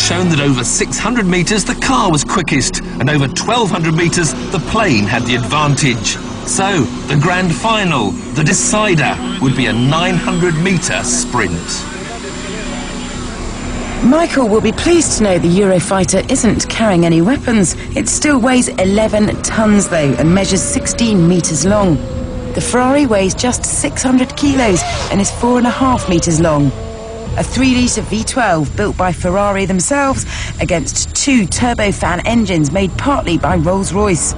shown that over 600 metres the car was quickest, and over 1200 metres the plane had the advantage. So, the grand final, the decider, would be a 900 metre sprint. Michael will be pleased to know the Eurofighter isn't carrying any weapons. It still weighs 11 tonnes, though, and measures 16 metres long. The Ferrari weighs just 600 kilos and is 4.5 metres long. A 3 litre V12 built by Ferrari themselves against two turbofan engines made partly by Rolls Royce.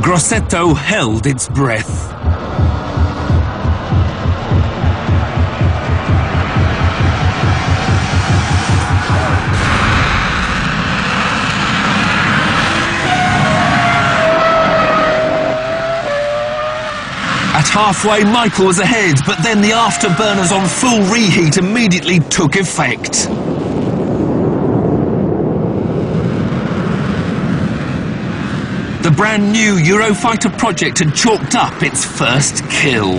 Grosseto held its breath. At halfway, Michael was ahead, but then the afterburners on full reheat immediately took effect. The brand new Eurofighter project had chalked up its first kill.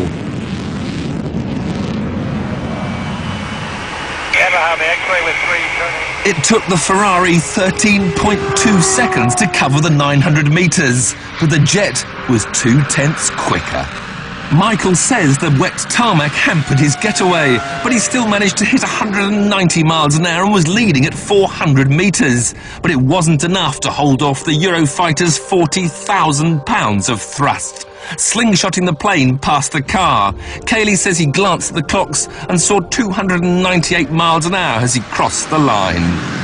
It took the Ferrari 13.2 seconds to cover the 900 metres, but the jet was two tenths quicker. Michael says the wet tarmac hampered his getaway, but he still managed to hit 190 miles an hour and was leading at 400 metres. But it wasn't enough to hold off the Eurofighter's 40,000 pounds of thrust. Slingshotting the plane past the car, Cayley says he glanced at the clocks and saw 298 miles an hour as he crossed the line.